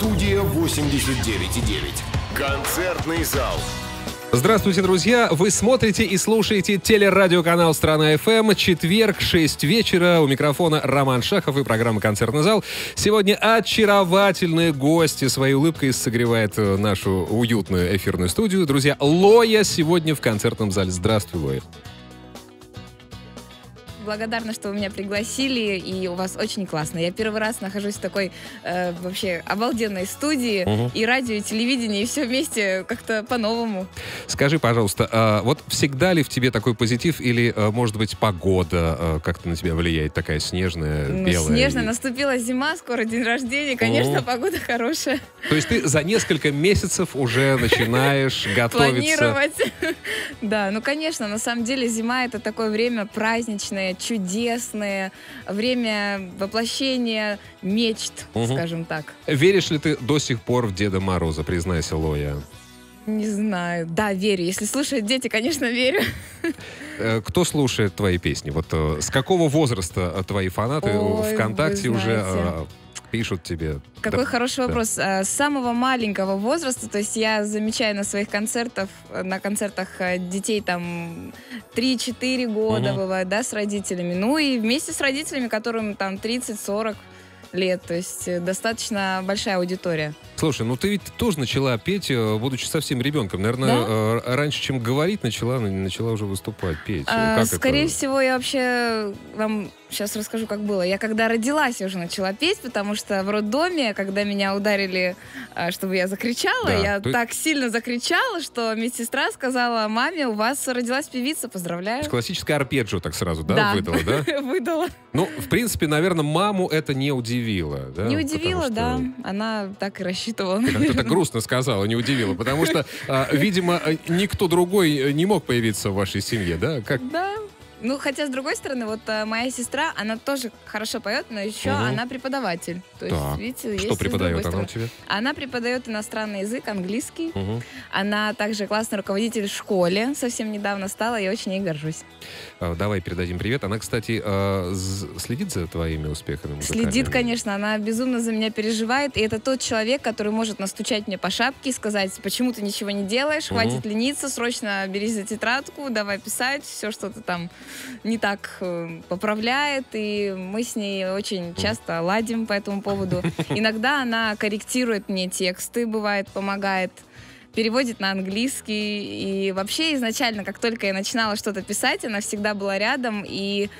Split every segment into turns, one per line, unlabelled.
Студия 89,9. Концертный зал.
Здравствуйте, друзья! Вы смотрите и слушаете телерадиоканал «Страна FM». Четверг, 6 вечера. У микрофона Роман Шахов и программа «Концертный зал». Сегодня очаровательные гости своей улыбкой согревает э, нашу уютную эфирную студию. Друзья, Лоя сегодня в концертном зале. Здравствуй, Лоя
благодарна, что вы меня пригласили, и у вас очень классно. Я первый раз нахожусь в такой э, вообще обалденной студии, угу. и радио, и телевидение, и все вместе как-то по-новому.
Скажи, пожалуйста, а вот всегда ли в тебе такой позитив, или, э, может быть, погода э, как-то на тебя влияет, такая снежная, ну, белая?
Снежная, и... наступила зима, скоро день рождения, конечно, О. погода хорошая.
То есть ты за несколько месяцев уже начинаешь готовиться?
Планировать. Да, ну, конечно, на самом деле зима — это такое время праздничное, чудесное, время воплощения мечт, угу. скажем так.
Веришь ли ты до сих пор в Деда Мороза, признайся, Лоя?
Не знаю. Да, верю. Если слушают дети, конечно, верю.
Э, кто слушает твои песни? Вот э, с какого возраста твои фанаты Ой, ВКонтакте уже э, пишут тебе?
Какой да, хороший да. вопрос. С самого маленького возраста, то есть я замечаю на своих концертах, на концертах детей там 3-4 года угу. бывает, да, с родителями. Ну и вместе с родителями, которым там 30-40 лет, то есть э, достаточно большая аудитория.
Слушай, ну ты ведь тоже начала петь, э, будучи совсем ребенком. Наверное, да? Э, раньше, чем говорить, начала, начала уже выступать, петь.
А, как скорее это? всего, я вообще вам сейчас расскажу, как было. Я когда родилась, я уже начала петь, потому что в роддоме, когда меня ударили, а, чтобы я закричала, да, я ты... так сильно закричала, что медсестра сказала маме, у вас родилась певица, поздравляю.
Классическое арпеджио так сразу, да, да. выдала, да?
выдала.
Ну, в принципе, наверное, маму это не удивило, да?
Не удивило, что... да. Она так и рассчитывала.
Ты как-то грустно сказала, не удивило, потому что, а, видимо, никто другой не мог появиться в вашей семье, да?
Как... Да, ну, хотя, с другой стороны, вот а, моя сестра, она тоже хорошо поет, но еще угу. она преподаватель.
То есть, так. видите, Что преподает она у тебя?
Она преподает иностранный язык, английский. Угу. Она также классный руководитель в школе, совсем недавно стала, я очень ей горжусь.
А, давай передадим привет. Она, кстати, а, следит за твоими успехами
Следит, конечно, она безумно за меня переживает, и это тот человек, который может настучать мне по шапке и сказать, почему ты ничего не делаешь, хватит угу. лениться, срочно бери за тетрадку, давай писать, все, что ты там не так э, поправляет, и мы с ней очень часто ладим по этому поводу. Иногда она корректирует мне тексты, бывает, помогает переводит на английский. И вообще изначально, как только я начинала что-то писать, она всегда была рядом. И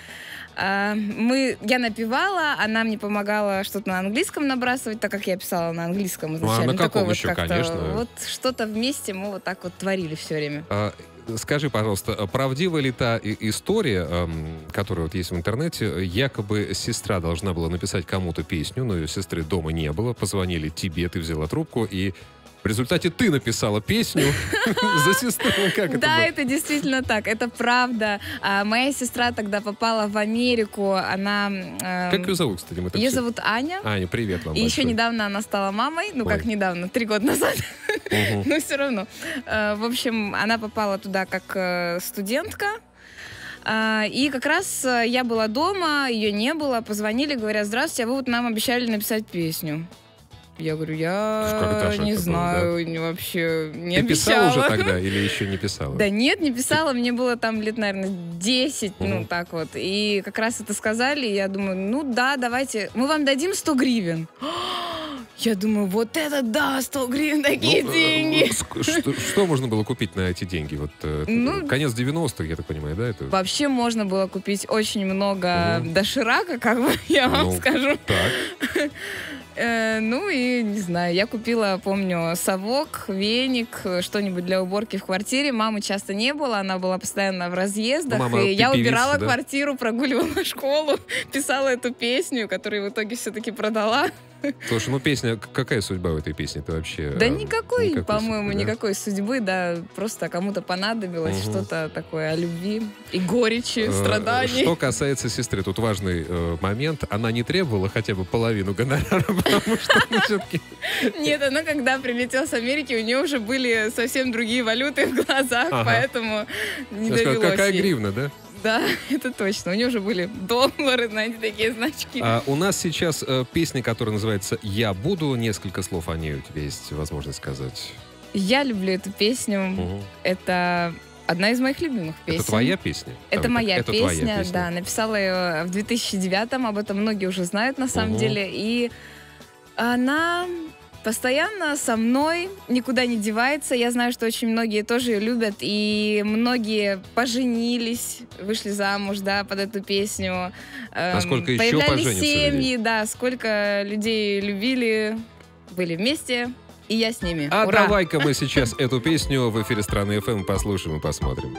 э, мы, я напевала, она мне помогала что-то на английском набрасывать, так как я писала на английском изначально. Ну, а
на каком Такой еще, вот конечно.
Вот что-то вместе мы вот так вот творили все время.
А, Скажи, пожалуйста, правдива ли та история, эм, которая вот есть в интернете, якобы сестра должна была написать кому-то песню, но ее сестры дома не было, позвонили тебе, ты взяла трубку, и в результате ты написала песню за сестру. Как это
Да, это действительно так. Это правда. А, моя сестра тогда попала в Америку. Она...
Эм, как ее зовут, кстати?
Ее зовут Аня.
Аня, привет вам
И еще недавно она стала мамой. Ну, как недавно, три года назад. Но все равно. Э, в общем, она попала туда как э, студентка. А, и как раз э, я была дома, ее не было, позвонили, говорят, здравствуйте, а вы вот нам обещали написать песню. Я говорю, я не знаю, был, да? не, вообще не
Ты
обещала.
писала уже тогда или еще не писала?
Да нет, не писала. Мне было там лет, наверное, 10, ну так вот. И как раз это сказали, я думаю, ну да, давайте, мы вам дадим 100 гривен. Я думаю, вот это да, 100 гривен, такие ну, деньги.
Что, что можно было купить на эти деньги? Вот э, ну, конец 90-х, я так понимаю, да? Это...
Вообще можно было купить очень много угу. доширака, как бы я вам ну, скажу.
Так.
Э, ну и, не знаю, я купила, помню, совок, веник, что-нибудь для уборки в квартире. Мамы часто не было, она была постоянно в разъездах. Мама и я убирала да? квартиру, прогуливала школу, писала эту песню, которую в итоге все-таки продала.
Слушай, ну песня, какая судьба в этой песне? Ты вообще...
Да никакой, никакой по-моему, судьбы, да? никакой судьбы, да. Просто кому-то понадобилось угу. что-то такое о любви и горечи, э, страданий.
Что касается сестры, тут важный э, момент. Она не требовала хотя бы половину гонорара, потому что все-таки...
Нет, она когда прилетела с Америки, у нее уже были совсем другие валюты в глазах, поэтому не довелось
Какая гривна, да?
Да, это точно. У нее уже были доллары, знаете, такие значки.
А у нас сейчас э, песня, которая называется «Я буду». Несколько слов о ней у тебя есть возможность сказать.
Я люблю эту песню.
Мгм.
Это одна из моих любимых песен.
Это твоя песня?
Это
Там,
моя
это твоя
песня, да. Написала ее в 2009-м, об этом многие уже знают на самом
Мгм.
деле. И она постоянно со мной, никуда не девается. Я знаю, что очень многие тоже ее любят, и многие поженились, вышли замуж, да, под эту песню. Эм,
сколько еще поженятся
семьи,
людей?
да, сколько людей любили, были вместе, и я с ними.
А давай-ка мы сейчас эту песню в эфире Страны ФМ послушаем и посмотрим.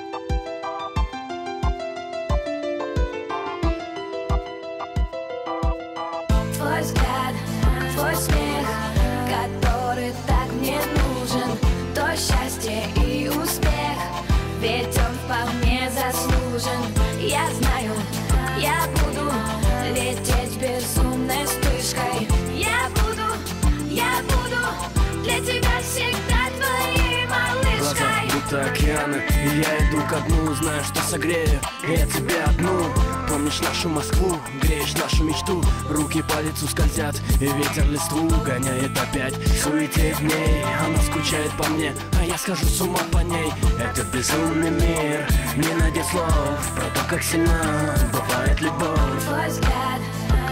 Я
иду ко дну, знаю, что согрею. Я тебя одну. Помнишь нашу Москву, греешь нашу мечту. Руки по лицу скользят, и ветер листву Гоняет опять. Суете в ней Она скучает по мне, а я схожу с ума по ней. Это безумный мир, не найдет слов Про то, как сильна бывает любовь.
Твой взгляд,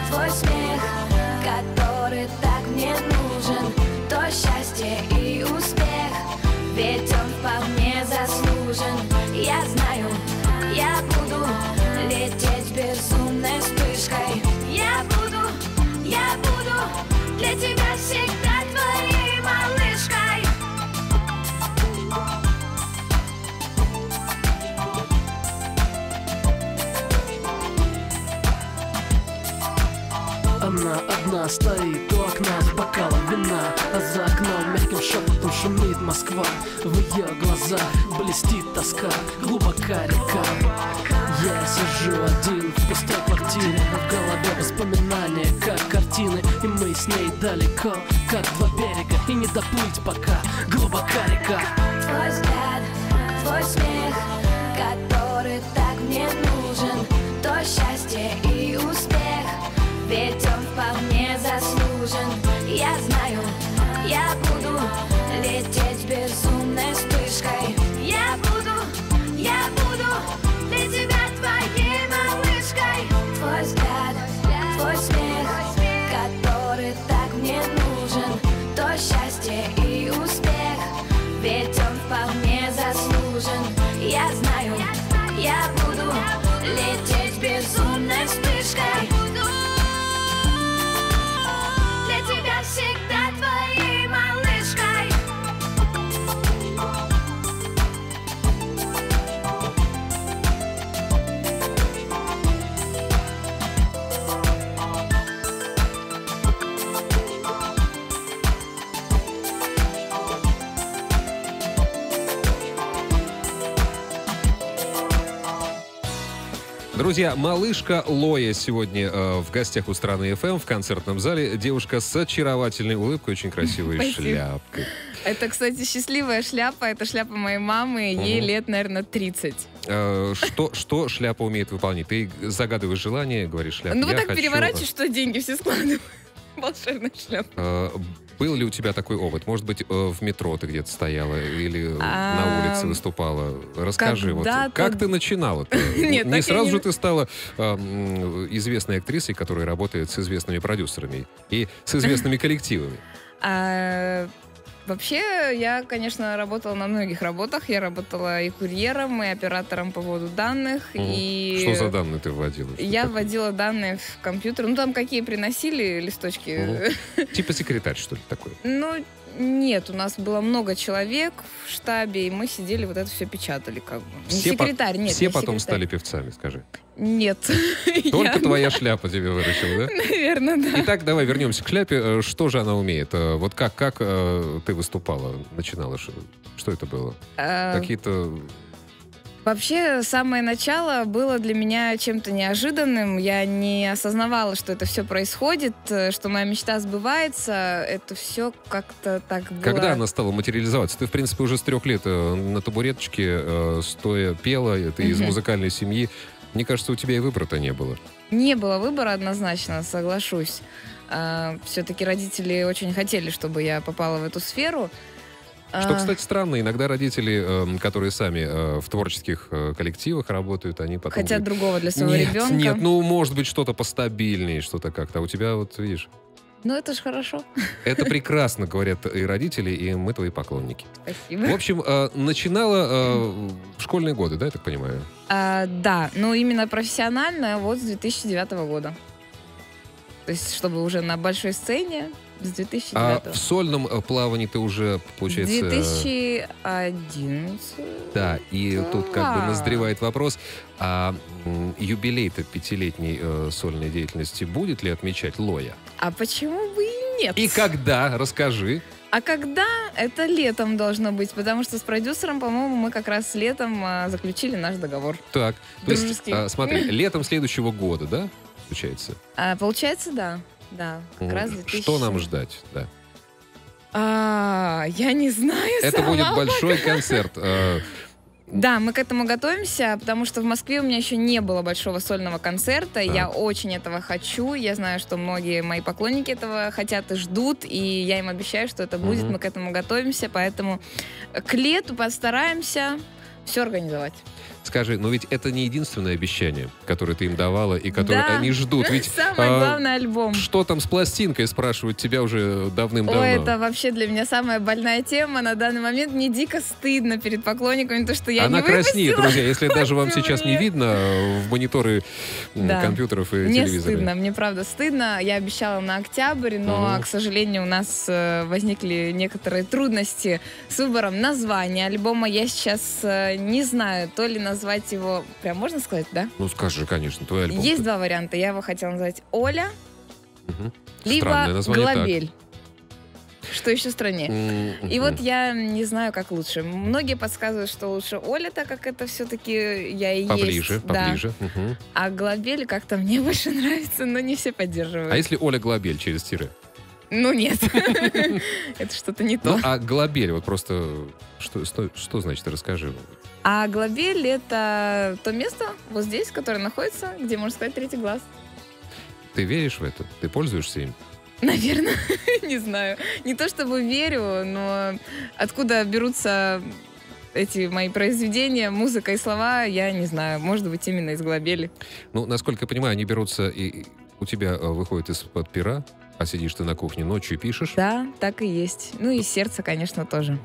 твой смех, который так мне нужен, то счастье и успех, ведь
стоит у окна с бокалом вина А за окном мягким шепотом шумит Москва. В ее глазах блестит тоска, глубока река. Я сижу один в пустой квартире в голове воспоминания, как картины И мы с ней далеко, как два берега И не доплыть пока, глубока река.
Твой взгляд, твой смех, который так мне нужен, то счастье и успех, ведь он вполне заслужен. Я
Друзья, малышка Лоя сегодня э, в гостях у страны ФМ в концертном зале. Девушка с очаровательной улыбкой, очень красивой
Спасибо.
шляпкой.
Это, кстати, счастливая шляпа. Это шляпа моей мамы. Ей
Мгм.
лет, наверное, 30.
Э, что, что шляпа умеет выполнять? Ты загадываешь желание, говоришь шляпа.
ну, вот
«Я
так
хочу»,
переворачиваешь, что деньги все складывают. Волшебная шляпа.
Был ли у тебя такой опыт? Может быть, э, в метро ты где-то стояла или на
А,
улице выступала? Расскажи, вот как ты начинала-то?
Нет,
не сразу же ты стала известной актрисой, которая работает с известными продюсерами и с известными коллективами.
Вообще, я, конечно, работала на многих работах. Я работала и курьером, и оператором по вводу данных.
Мгм.
И
Что за данные ты вводила? Что
Я
такое?
вводила данные в компьютер. Ну, там какие приносили листочки.
Типа секретарь, что ли, такой?
Ну, нет, у нас было много человек в штабе, и мы сидели, вот это все печатали как бы. Не
Все по-
секретарь, нет.
Все
не
потом
секретарь.
стали певцами, скажи.
Нет.
Только
Я-
твоя шляпа тебе выручила, да?
Наверное, да.
Итак, давай вернемся к шляпе. Э, Что же она умеет? Э, Вот как, как э, ты выступала, начинала? Что, это было? Какие-то...
Вообще, самое начало было для меня чем-то неожиданным. Я не осознавала, что это все происходит, э, что моя мечта сбывается. Это все как-то так было.
Когда она стала материализоваться? Ты, в принципе, уже с трех лет э, на табуреточке, э, стоя, пела, ты из музыкальной семьи. Мне кажется, у тебя и выбора-то не было.
Не было выбора однозначно, соглашусь. Все-таки родители очень хотели, чтобы я попала в эту сферу.
Что,
А,
кстати, странно, иногда родители, эм, которые сами э, в творческих э, коллективах работают, они потом...
Хотят
говорят,
другого для своего
нет,
ребенка.
нет, ну, может быть, что-то постабильнее, что-то как-то. А у тебя, вот, видишь,
Ну, это ж хорошо.
это прекрасно, говорят и родители, и мы твои поклонники.
Спасибо.
В общем, э, начинала в школьные годы, да, я так понимаю?
А, да, но именно профессионально вот с 2009 года. То есть, чтобы уже на большой сцене с 2009
А в сольном э, плавании ты уже, получается... э,
2011.
Да, и тут как бы
Да.
назревает вопрос, а юбилей-то пятилетней э, сольной деятельности будет ли отмечать Лоя?
А почему бы и нет?
И когда? Расскажи.
А когда? Это летом должно быть, потому что с продюсером, по-моему, мы как раз летом а, заключили наш договор.
Так, то есть,
Дружеский.
а, смотри, летом следующего года, да, получается?
А, получается, да. Да, как раз 2000.
Что нам ждать, да?
А, я не знаю
Это
сама.
будет большой концерт. э,
Да, мы к этому готовимся, потому что в Москве у меня еще не было большого сольного концерта. Я очень этого хочу. Я знаю, что многие мои поклонники этого хотят и ждут, и я им обещаю, что это будет.
Мгм.
Мы к этому готовимся, поэтому к лету постараемся все организовать.
Скажи, но ведь это не единственное обещание, которое ты им давала и которое
Да.
они ждут. Ведь
Самый
а,
главный альбом.
что там с пластинкой, спрашивают тебя уже давным-давно.
Ой, это вообще для меня самая больная тема на данный момент. Мне дико стыдно перед поклонниками, то, что я
Она
не
краснеет, друзья. Если даже вам сейчас не
мне.
видно в мониторы
Да.
компьютеров и
Мне
телевизора.
стыдно, мне правда стыдно. Я обещала на октябрь, но,
Мгм.
к сожалению, у нас э, возникли некоторые трудности с выбором названия альбома. Я сейчас э, не знаю, то ли назвать его, прям можно сказать, да?
Ну скажи, конечно, твой альбом.
Есть два варианта. Я его хотела назвать Оля,
Мгм.
либо
название, так.
Глобель. Что еще страннее?
М,
И вот я не знаю, как лучше. Многие подсказывают, что лучше Оля, так как это все-таки я и
Поближе,
есть. да.
поближе. мгм.
А Глобель как-то мне больше нравится, но не все поддерживают.
А если Оля Глобель через тире?
Ну нет, это что-то не то.
Ну, а Глобель, вот просто, что, что, что значит, расскажи.
А Глобель это то место вот здесь, которое находится, где, можно сказать, третий глаз.
Ты веришь в это? Ты пользуешься им?
Наверное, не знаю. Не то чтобы верю, но откуда берутся эти мои произведения, музыка и слова, я не знаю. Может быть, именно из Глобели.
Ну, насколько я понимаю, они берутся и у тебя э, выходит из-под пера, а сидишь ты на кухне ночью и пишешь.
Да, так и есть. Ну и сердце, конечно, тоже.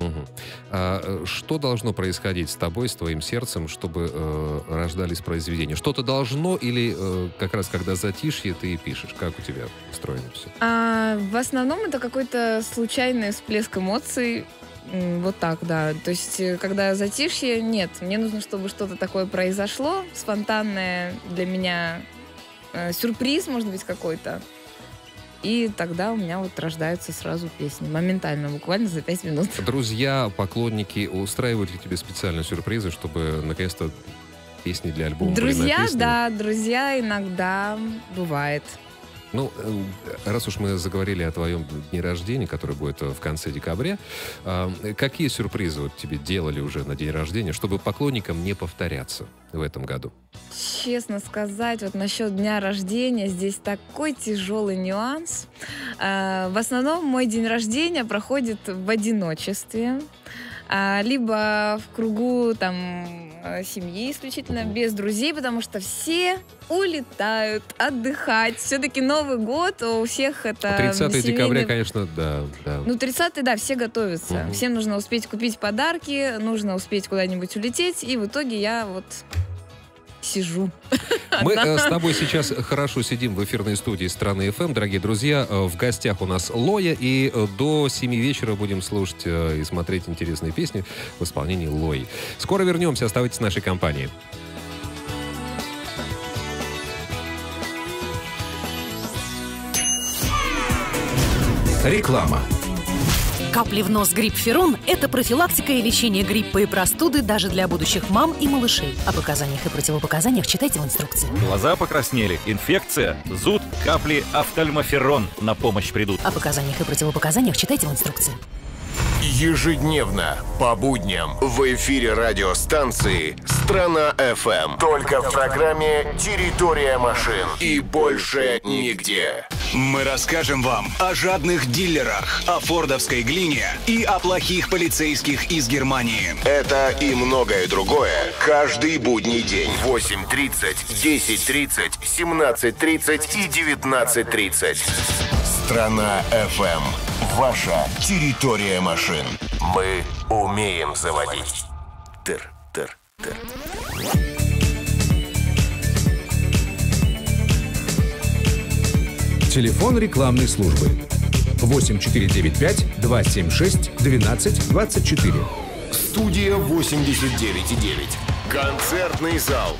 Мгм. А э, что должно происходить с тобой, с твоим сердцем, чтобы э, рождались произведения? Что-то должно или э, как раз когда затишье ты и пишешь? Как у тебя устроено все?
А, в основном это какой-то случайный всплеск эмоций. Вот так, да. То есть, э, когда затишье, нет. Мне нужно, чтобы что-то такое произошло, спонтанное для меня э, сюрприз, может быть, какой-то. И тогда у меня вот рождаются сразу песни. Моментально, буквально за пять минут.
Друзья, поклонники устраивают ли тебе специальные сюрпризы, чтобы наконец-то песни для альбома были
Друзья,
написаны?
да, друзья иногда бывает.
Ну, э, раз уж мы заговорили о твоем дне рождения, который будет э, в конце декабря, э, какие сюрпризы вот тебе делали уже на день рождения, чтобы поклонникам не повторяться в этом году?
Честно сказать, вот насчет дня рождения здесь такой тяжелый нюанс. В основном мой день рождения проходит в одиночестве, а, либо в кругу там семьи исключительно, без друзей, потому что все улетают отдыхать. Все-таки Новый год у всех это
30
семейный-
декабря, конечно, да, да.
ну, 30 да, все готовятся.
Мгм.
Всем нужно успеть купить подарки, нужно успеть куда-нибудь улететь, и в итоге я вот сижу.
Мы э, с тобой сейчас хорошо сидим в эфирной студии страны FM, дорогие друзья. Э, В гостях у нас Лоя, и э, до 7 вечера будем слушать и смотреть интересные песни в исполнении Лои. Скоро вернемся, оставайтесь с нашей компанией.
Реклама.
Капли в нос грипп-ферон – это профилактика и лечение гриппа и простуды даже для будущих мам и малышей. О показаниях и противопоказаниях читайте в инструкции.
Глаза покраснели, инфекция, зуд, капли офтальмоферон на помощь придут.
О показаниях и противопоказаниях читайте в инструкции.
Ежедневно, по будням, в эфире радиостанции «Страна FM». Только в программе «Территория машин». И больше нигде.
Мы расскажем вам о жадных дилерах, о фордовской глине и о плохих полицейских из Германии.
Это и многое другое каждый будний день. 8.30, 10.30, 17.30 и 19.30. Страна FM. Ваша территория машин. Мы умеем заводить. Тыр, тыр, тыр.
Телефон рекламной службы 8495 276 12 24.
Студия 89.9. Концертный зал.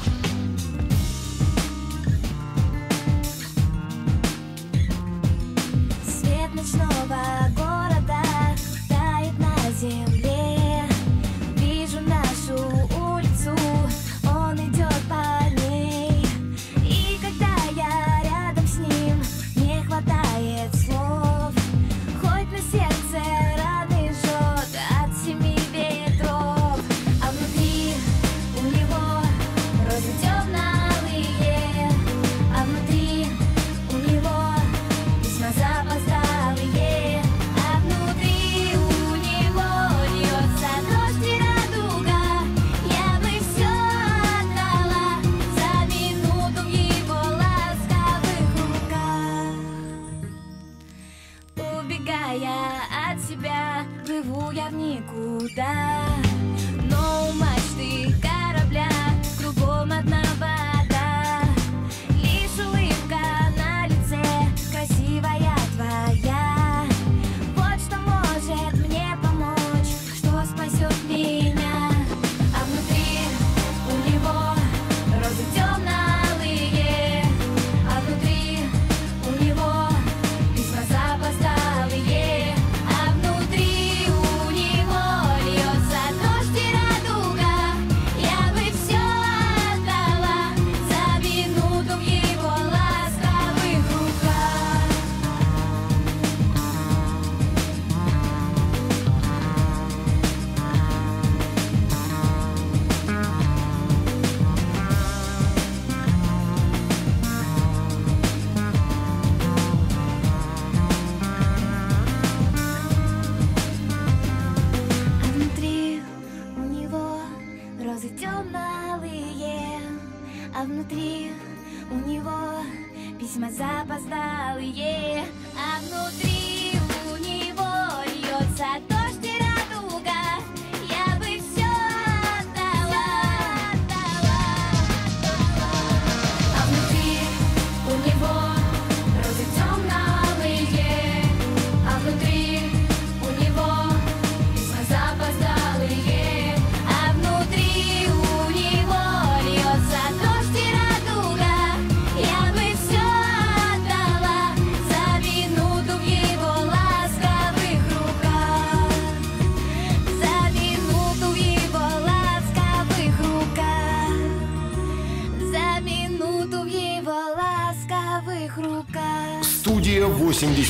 Никуда.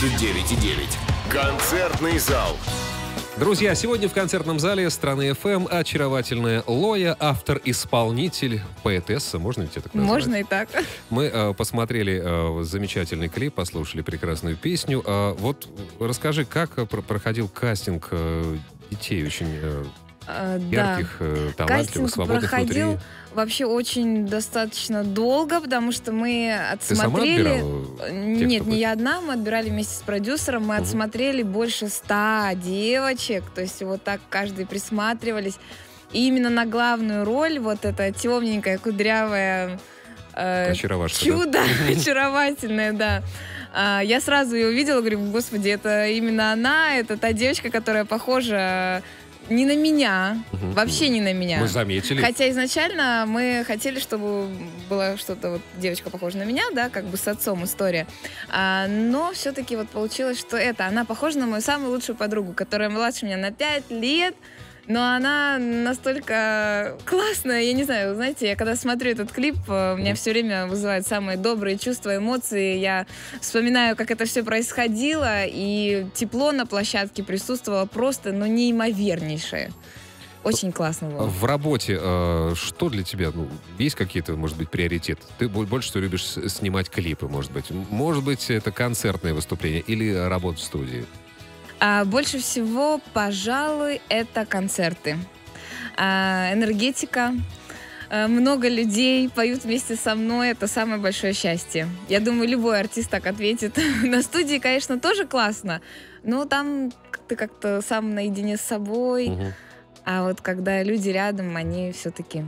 89.9. Концертный зал.
Друзья, сегодня в концертном зале страны FM очаровательная Лоя, автор-исполнитель, поэтесса, можно ведь это так назвать?
Можно и так.
Мы э, посмотрели э, замечательный клип, послушали прекрасную песню. А вот расскажи, как э, про- проходил кастинг э, детей очень э,
Да.
ярких, э, талантливых,
Кастинг
свободных
проходил
внутри?
вообще очень достаточно долго, потому что мы отсмотрели...
отбирала тех,
Нет,
кто
не я одна, мы отбирали вместе с продюсером, мы
Мгм.
отсмотрели больше ста девочек, то есть вот так каждый присматривались. И именно на главную роль вот эта темненькая, кудрявая э,
Очаровашка, да?
чудо, очаровательное, да. А, Я сразу ее увидела, говорю, господи, это именно она, это та девочка, которая похожа не на меня,
Мгм.
вообще не на меня.
Мы заметили.
Хотя изначально мы хотели, чтобы была что-то вот девочка похожа на меня, да, как бы с отцом история. А, но все-таки вот получилось, что это она похожа на мою самую лучшую подругу, которая младше меня на 5 лет. Но она настолько классная, я не знаю, знаете, я когда смотрю этот клип, э, у меня все время вызывает самые добрые чувства, эмоции. Я вспоминаю, как это все происходило, и тепло на площадке присутствовало просто, ну, неимовернейшее. Очень классно было.
В работе э, что для тебя? Ну, есть какие-то, может быть, приоритеты? Ты бо- больше всего любишь снимать клипы, может быть? Может быть, это концертное выступление или работа в студии?
А больше всего, пожалуй, это концерты. А, энергетика. А, Много людей поют вместе со мной. Это самое большое счастье. Я думаю, любой артист так ответит. На студии, конечно, тоже классно, но там ты как-то сам наедине с собой.
Мгм.
А вот когда люди рядом, они все-таки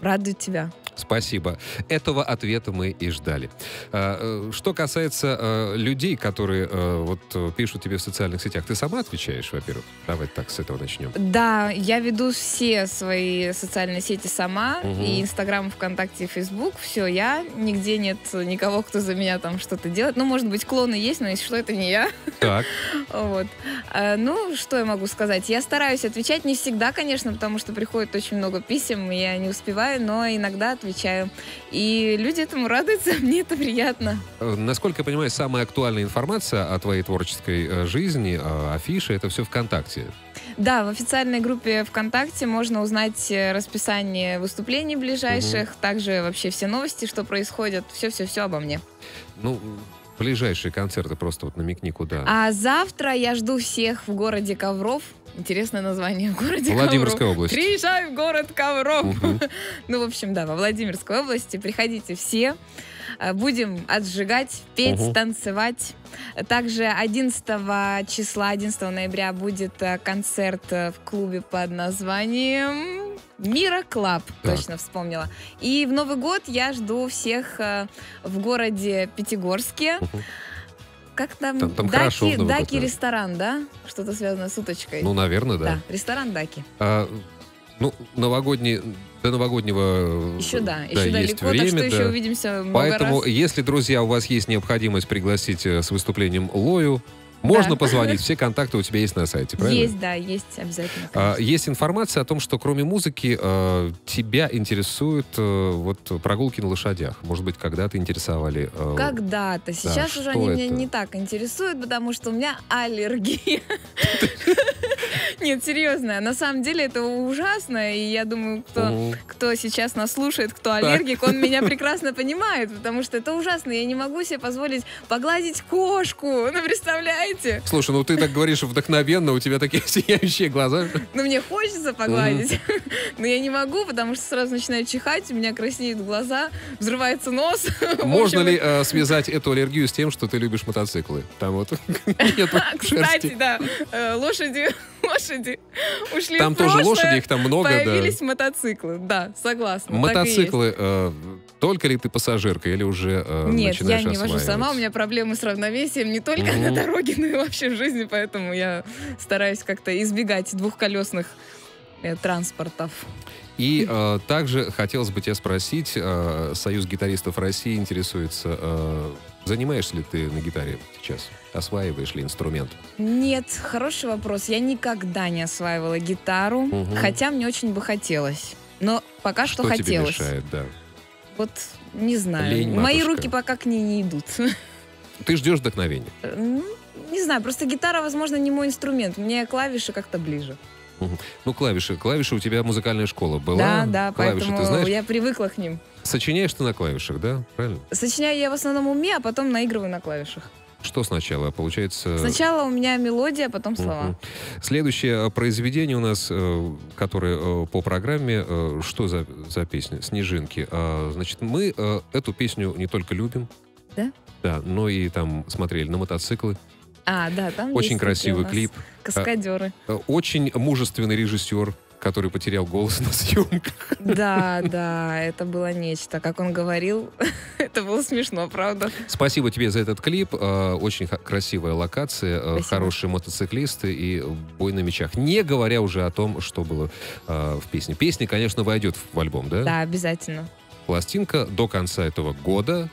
радуют тебя.
Спасибо. Этого ответа мы и ждали. А, э, Что касается э, людей, которые э, вот пишут тебе в социальных сетях, ты сама отвечаешь, во-первых? Давай так с этого начнем.
Да, я веду все свои социальные сети сама,
Мгм.
и Инстаграм, ВКонтакте, и Фейсбук, все я. Нигде нет никого, кто за меня там что-то делает. Ну, может быть, клоны есть, но если что, это не я.
Так.
Вот. А, ну, что я могу сказать? Я стараюсь отвечать, не всегда, конечно, потому что приходит очень много писем, и я не успеваю, но иногда отвечаю. И люди этому радуются, мне это приятно.
Э, Насколько я понимаю, самая актуальная информация о твоей творческой э, жизни, э, афише, это все ВКонтакте.
Да, в официальной группе ВКонтакте можно узнать расписание выступлений ближайших, также вообще все новости, что происходит, все-все-все обо мне.
Ну, ближайшие концерты просто вот намекни куда.
А завтра я жду всех в городе Ковров. Интересное название в городе
Владимирская
Ковров.
область.
Приезжай в город Ковров.
Мгм.
Ну, в общем, да, во Владимирской области. Приходите все. А, Будем отжигать, петь,
Мгм.
танцевать. Также 11 числа, 11 ноября будет э, концерт э, в клубе под названием Mira Club,
Так.
точно вспомнила. И в Новый год я жду всех э, в городе Пятигорске.
Мгм.
Как там?
Там- там
Ducky,
хорошо год,
Ducky
да.
ресторан, да? Что-то связано с уточкой.
Ну, наверное, да.
да, ресторан Ducky.
А, ну, новогодний, до новогоднего
Еще да,
да,
еще
есть
далеко, так
время,
что еще
да.
увидимся много
Поэтому,
раз.
если, друзья, у вас есть необходимость пригласить э, с выступлением Лою, можно
Да.
позвонить. Все контакты у тебя есть на сайте, правильно?
Есть, да, есть обязательно.
А. Есть информация о том, что кроме музыки э, тебя интересуют э, вот прогулки на лошадях. Может быть, когда-то интересовали. э,
Когда-то. Сейчас
что
уже они меня
это?
не так интересуют, потому что у меня аллергия. Нет, серьезно. На самом деле это ужасно, и я думаю, кто, кто сейчас нас слушает, кто аллергик, он меня прекрасно понимает, потому что это ужасно. Я не могу себе позволить погладить кошку. Ну, представляете?
Слушай, ну ты так говоришь вдохновенно, у тебя такие сияющие глаза.
Ну, мне хочется погладить, но я не могу, потому что сразу начинаю чихать, у меня краснеют глаза, взрывается нос.
Можно ли э, связать эту аллергию с тем, что ты любишь мотоциклы? Там вот нет
Кстати, да, э, лошади, лошади ушли
Там
в
тоже
прошлое,
лошади, их там много, да.
Появились мотоциклы, да, согласна.
Мотоциклы, э, только ли ты пассажирка или уже э,
Нет, я
начинаешь
не вожу сама, у меня проблемы с равновесием не только
Мгм.
на дороге, но и вообще в жизни, поэтому я стараюсь как-то избегать двухколесных э, транспортов.
И э, также хотелось бы тебя спросить, э, Союз гитаристов России интересуется, э, занимаешься ли ты на гитаре сейчас? Осваиваешь ли инструмент?
Нет, хороший вопрос. Я никогда не осваивала гитару,
Мгм.
хотя мне очень бы хотелось. Но пока что,
тебе
хотелось.
мешает, да?
Вот не знаю.
Лень,
Мои
матушка.
руки пока к ней не идут.
Ты ждешь вдохновения.
Не знаю, просто гитара, возможно, не мой инструмент. Мне клавиши как-то ближе.
Ну, клавиши. Клавиши у тебя музыкальная школа была.
да, да,
клавиши,
поэтому
ты знаешь?
я привыкла к ним.
Сочиняешь ты на клавишах, да? Правильно?
Сочиняю я в основном уме, а потом наигрываю на клавишах.
Что сначала? Получается...
Сначала у меня мелодия, а потом слова.
Мгм. Следующее э, произведение у нас, э, которое э, по программе, что за, за песня? «Снежинки». А, Значит, мы эту песню не только любим,
Да?
да, но и там смотрели на мотоциклы.
А, да, там
Очень
есть
красивый клип.
Каскадеры.
Э, Очень мужественный режиссер, который потерял голос на съемках.
Да, да, это было нечто. Как он говорил, это было смешно, правда?
Спасибо тебе за этот клип. Э, Очень красивая локация, э,
Спасибо.
хорошие мотоциклисты и бой на мечах. Не говоря уже о том, что было э, в песне. Песня, конечно, войдет в альбом, да?
Да, обязательно.
Пластинка до конца этого года.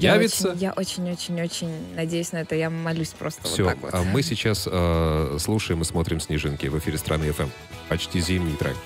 Появится.
Я очень-очень-очень надеюсь на это. Я молюсь просто
Все,
вот так вот.
а мы сейчас э, слушаем и смотрим «Снежинки» в эфире страны ФМ. Почти зимний трек.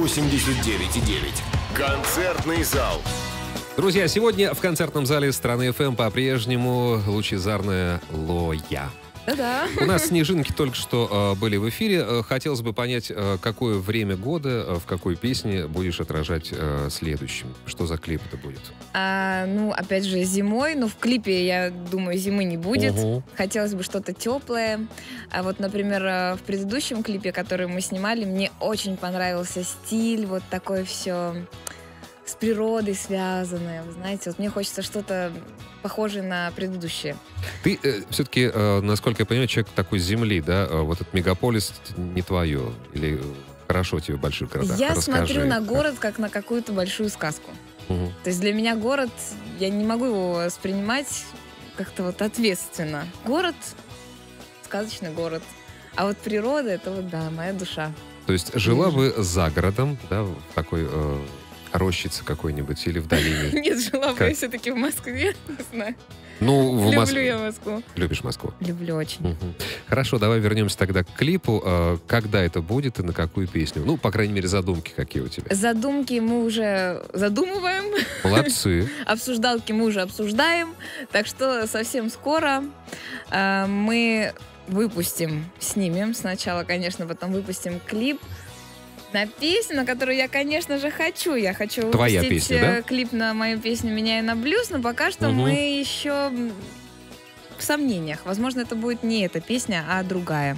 89,9. Концертный зал.
Друзья, сегодня в концертном зале страны ФМ по-прежнему лучезарная Лоя.
Да-да.
У нас снежинки только что э, были в эфире. Э, Хотелось бы понять, э, какое время года, в какой песне будешь отражать следующим. Что за клип это будет?
А, ну, опять же, зимой. Ну, в клипе, я думаю, зимы не будет.
Ого.
Хотелось бы что-то теплое. А вот, например, в предыдущем клипе, который мы снимали, мне очень понравился стиль, вот такое все с природой связанное. Вы знаете, вот мне хочется что-то похожее на предыдущее.
Ты все-таки, насколько я понимаю, человек такой земли, да? Э, Вот этот мегаполис не твое? Или э, хорошо тебе в больших городах?
я
Расскажи.
смотрю на
как.
город как на какую-то большую сказку.
Мгм.
То есть для меня город, я не могу его воспринимать как-то вот ответственно. Город, сказочный город. А вот природа, это вот, да, моя душа.
То есть жила бы за городом, да, в такой э, рощице какой-нибудь или в долине?
Нет, жила бы я все-таки в Москве. Не знаю.
Ну, в
Люблю я Москву.
Любишь Москву?
Люблю очень.
Хорошо, давай вернемся тогда к клипу. Э, Когда это будет и на какую песню? Ну, по крайней мере, задумки какие у тебя.
Задумки мы уже задумываем.
Молодцы.
Обсуждалки мы уже обсуждаем. Так что совсем скоро э, мы выпустим, снимем сначала, конечно, потом выпустим клип на песню, на которую я, конечно же, хочу. Я хочу
Твоя
выпустить
песня,
э,
да?
клип на мою песню «Меняю на блюз», но пока что
Мгм.
мы еще в сомнениях. Возможно, это будет не эта песня, а другая.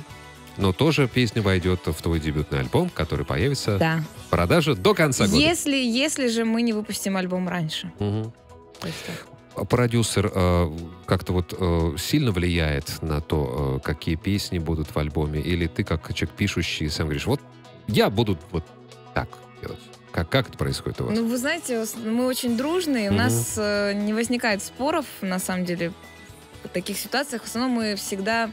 Но тоже песня войдет в твой дебютный альбом, который появится
Да.
в продаже до конца года.
Если, если же мы не выпустим альбом раньше.
А Продюсер э, как-то вот э, сильно влияет на то, э, какие песни будут в альбоме? Или ты как человек пишущий сам говоришь, вот я буду вот так делать? Как, как это происходит у вас?
Ну, вы знаете, мы очень дружные, у нас э, не возникает споров, на самом деле, в таких ситуациях. В основном мы всегда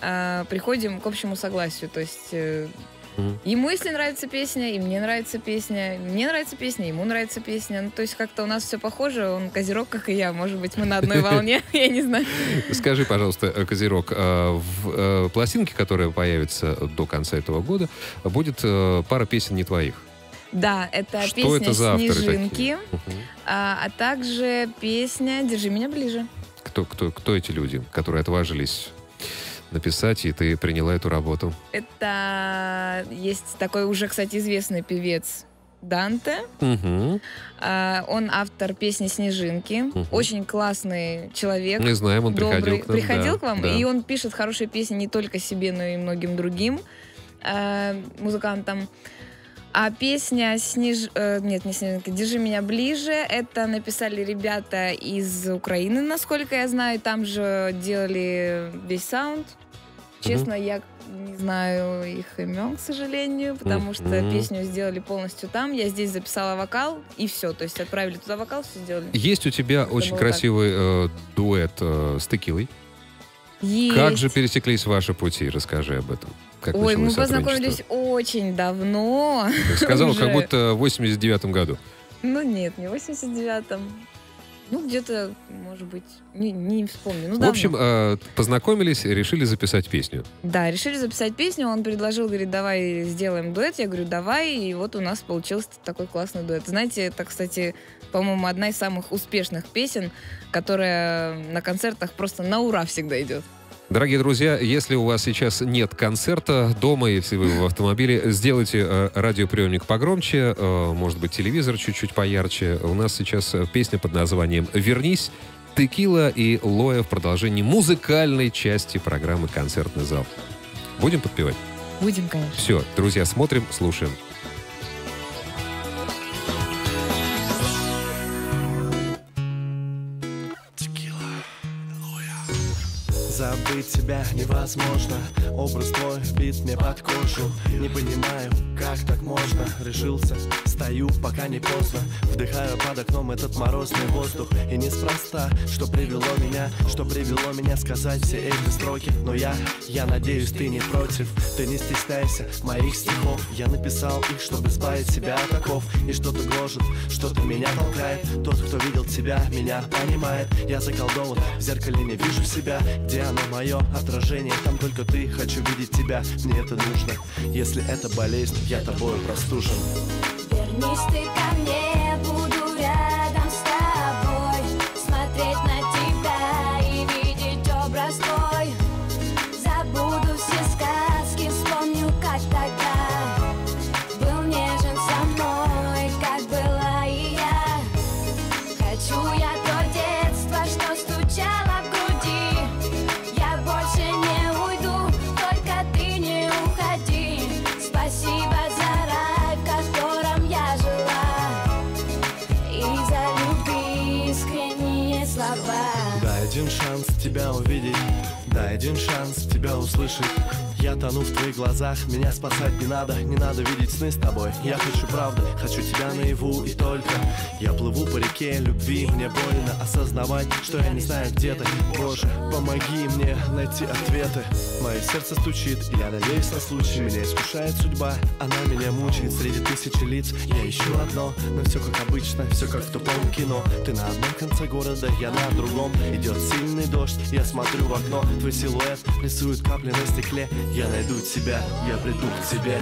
э, приходим к общему согласию. То есть э,
Мгм.
ему, если нравится песня, и мне нравится песня, мне нравится песня, ему нравится песня. Ну, то есть как-то у нас все похоже, он козерог, как и я. Может быть, мы на одной волне, я не знаю.
Скажи, пожалуйста, э, Козерог, э, в э, пластинке, которая появится до конца этого года, будет пара песен не твоих.
Да, это
Что
песня
это за
«Снежинки», а, а также песня «Держи меня ближе».
Кто, кто, кто эти люди, которые отважились написать, и ты приняла эту работу?
Это есть такой уже, кстати, известный певец Данте.
Мгм.
А, Он автор песни «Снежинки».
Мгм.
Очень классный человек.
Мы знаем, он приходил
добрый.
к нам.
Приходил
да,
к вам,
да.
и он пишет хорошие песни не только себе, но и многим другим э, музыкантам. А песня Снеж... э, нет, не Снежинка, «Держи меня ближе» это написали ребята из Украины, насколько я знаю. Там же делали весь саунд. Честно, я не знаю их имен, к сожалению, потому что песню сделали полностью там. Я здесь записала вокал, и все. То есть отправили туда вокал, все сделали.
Есть у тебя очень красивый э, дуэт э, с Текилой. Как
Есть.
же пересеклись ваши пути? Расскажи об этом. Как
Ой, мы познакомились очень давно.
Ты сказал, как будто в 89 году.
Ну нет, не в 89-м. Ну, где-то, может быть, не, не вспомню. Ну,
в
давно.
общем, э, познакомились решили записать песню.
Да, решили записать песню. Он предложил, говорит, давай сделаем дуэт. Я говорю, давай. И вот у нас получился такой классный дуэт. Знаете, это, кстати, по-моему, одна из самых успешных песен, которая на концертах просто на ура всегда идет.
Дорогие друзья, если у вас сейчас нет концерта дома, если вы в автомобиле, сделайте э, радиоприемник погромче, э, может быть, телевизор чуть-чуть поярче. У нас сейчас э, песня под названием «Вернись». Текила и Лоя в продолжении музыкальной части программы «Концертный зал». Будем подпевать?
Будем, конечно.
Все, друзья, смотрим, слушаем.
Забыть тебя невозможно. Образ твой вбит мне под кожу. Не понимаю, как так можно. Решился, стою, пока не поздно. Вдыхаю под окном этот морозный воздух. И неспроста, что привело меня Что привело меня сказать все эти строки. Но я, я надеюсь, ты не против. Ты не стесняйся моих стихов. Я написал их, чтобы избавить себя от оков. И что-то гложет, что-то меня толкает. Тот, кто видел тебя, меня понимает. Я заколдован, в зеркале не вижу себя. Где оно мое отражение, там только ты Хочу видеть тебя, мне это нужно. Если это болезнь, я тобою простужен.
Вернись ты ко мне,
один шанс тебя услышать я тону в твоих глазах, меня спасать не надо Не надо видеть сны с тобой. Я хочу правды, хочу тебя наяву и только. Я плыву по реке любви Мне больно осознавать, что я не знаю, где ты. Боже, помоги мне найти ответы. Мое сердце стучит, я надеюсь на случай. Меня искушает судьба, она меня мучает. Среди тысячи лиц я ищу одно Но все как обычно, все как в тупом кино. Ты на одном конце города, я на другом. Идет сильный дождь, я смотрю в окно. Твой силуэт рисует капли на стекле Я найду тебя, я приду к тебе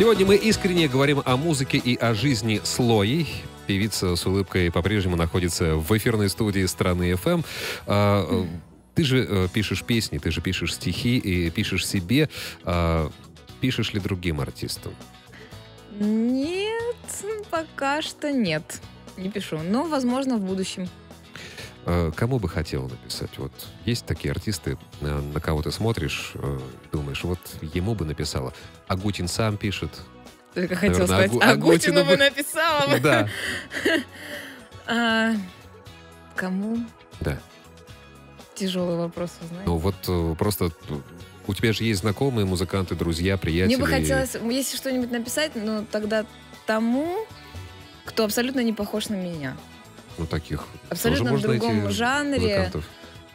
Сегодня мы искренне говорим о музыке и о жизни Слои. Певица с улыбкой по-прежнему находится в эфирной студии страны FM. А, э, ты же э, пишешь песни, ты же пишешь стихи и пишешь себе. А, пишешь ли другим артистам?
Нет, пока что нет. Не пишу. Но, возможно, в будущем.
А, кому бы хотела написать? Вот есть такие артисты, на, на кого ты смотришь, э, думаешь, вот ему бы написала. Агутин сам пишет.
Только
Наверное,
сказать,
Агу-
Агутину бы написала.
Да,
А, Кому?
да.
Тяжелый вопрос, вы знаете.
Ну вот э, просто э, у тебя же есть знакомые музыканты, друзья, приятели.
Мне бы хотелось, если что-нибудь написать, но тогда тому, кто абсолютно не похож на меня.
Ну, таких.
Абсолютно в другом жанре.
музыкантов.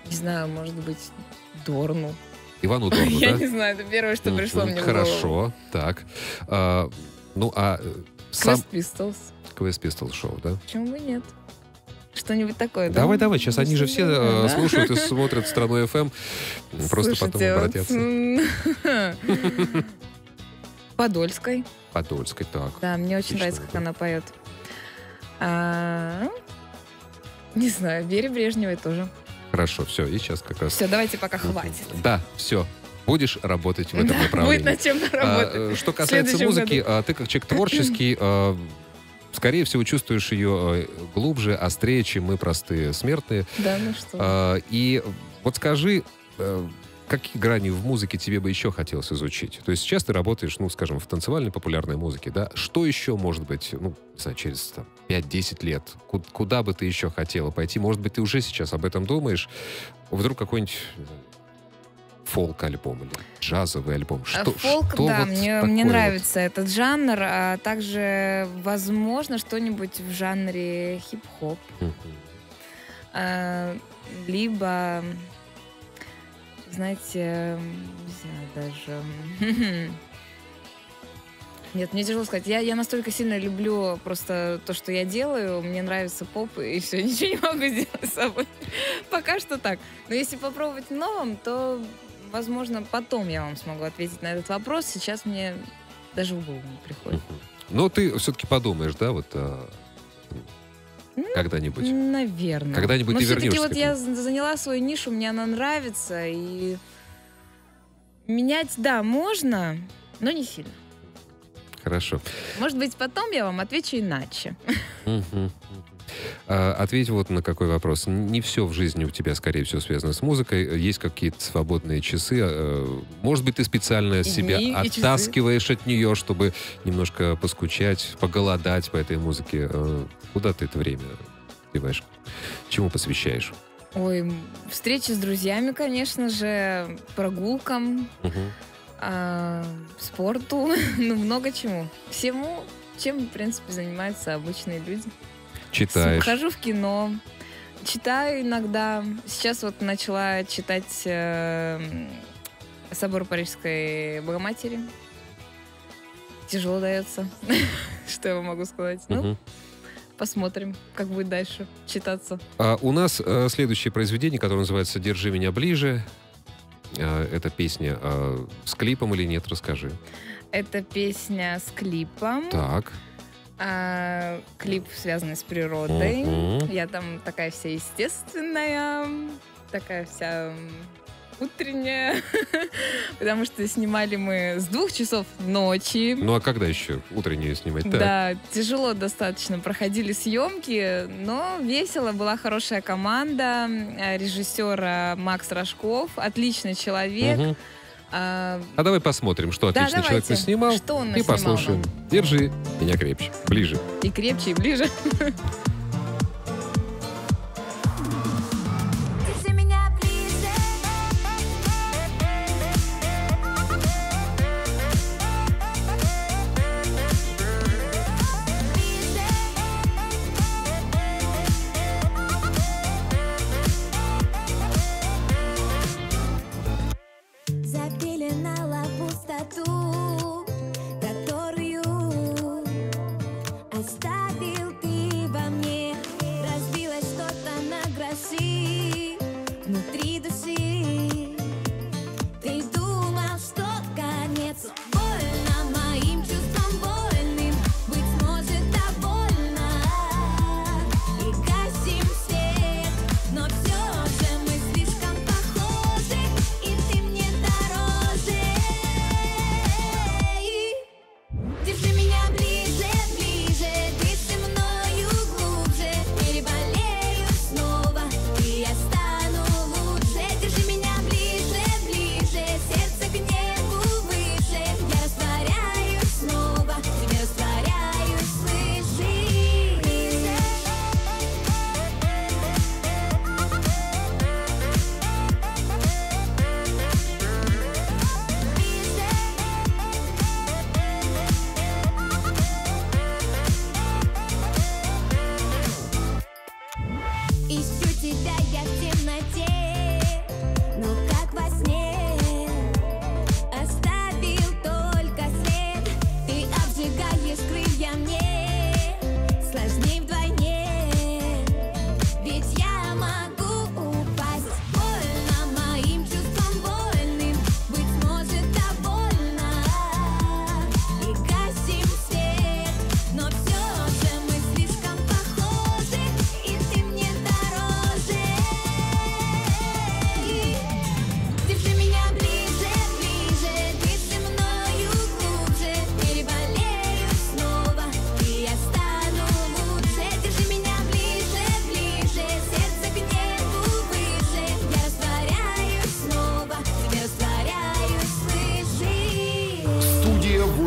Не знаю, может быть, Дорну.
Ивану Дорну,
Я
да?
не знаю, это первое, что
Мгм,
пришло мне.
Хорошо, так. А, ну, а э, сам...
Quest Pistols.
Quest Pistol Show, да?
Почему бы нет? Что-нибудь такое, да?
Давай, давай, сейчас они же все э,
Да.
слушают и смотрят страну FM. Просто потом обратятся.
Подольской.
Подольской, так.
Да, мне очень нравится, как она поет. А, Не знаю, Вере Брежневой тоже.
Хорошо, все, и сейчас как раз...
Все, давайте пока хватит.
Да, все. Будешь работать в этом
Да,
направлении.
будет над чем
А,
работать.
э, что касается музыки,
году.
а, ты как человек творческий, а, скорее всего, чувствуешь ее глубже, острее, чем мы, простые смертные.
Да, ну что.
А, И вот скажи, э, какие грани в музыке тебе бы еще хотелось изучить? То есть сейчас ты работаешь, ну, скажем, в танцевальной популярной музыке, да? Что еще, может быть, ну, не знаю, через там, 5-10 лет? Ку- Куда бы ты еще хотела пойти? Может быть, ты уже сейчас об этом думаешь? Вдруг какой-нибудь фолк-альбом или джазовый альбом?
А
Что,
Фолк,
что
да,
вот
мне, мне
вот?
нравится этот жанр, а также, возможно, что-нибудь в жанре хип-хоп.
Мгм.
А, либо, знаете, не знаю даже... Нет, мне тяжело сказать. Я, я настолько сильно люблю просто то, что я делаю. Мне нравится поп, и все, ничего не могу сделать с собой. Пока что так. Но если попробовать в новом, то, возможно, потом я вам смогу ответить на этот вопрос. Сейчас мне даже в голову не приходит.
Но ты все-таки подумаешь, да, вот а, когда-нибудь?
Наверное.
Когда-нибудь
Но
ты вернешься
вот я заняла свою нишу, мне она нравится, и менять, да, можно, но не сильно.
Хорошо.
Может быть, потом я вам отвечу иначе.
Мгм. А, Ответь вот на какой вопрос. Не все в жизни у тебя, скорее всего, связано с музыкой. Есть какие-то свободные часы. э, Может быть, ты специально
И
себя
дни,
оттаскиваешь от нее, чтобы немножко поскучать, поголодать по этой музыке. Э, Куда ты это время деваешь? Чему посвящаешь?
Ой, встречи с друзьями, конечно же, прогулкам,
Мгм.
а, спорту, ну, много чему. Всему, чем, в принципе, занимаются обычные люди.
Читаешь?
Хожу в кино,
Читаю иногда. Сейчас вот начала читать э, Собор Парижской Богоматери. Тяжело дается. Что я вам могу сказать? Ну, посмотрим, как будет дальше читаться.
А у нас э, следующее произведение, которое называется «Держи меня ближе». А, это песня а, с клипом или нет, расскажи.
Это песня с клипом.
Так.
А, клип связанный с природой.
Мгм.
Я там такая вся естественная, такая вся утренняя, потому что снимали мы с двух часов ночи.
Ну а когда еще утреннее снимать? Так.
Да, тяжело достаточно проходили съемки, но весело, была хорошая команда, режиссера Макс Рожков, отличный человек.
Мгм.
А,
А давай посмотрим, что
Да,
отличный человек
давайте.
наснимал.
Что он
и послушаем. Держи меня крепче, ближе.
и крепче, и ближе.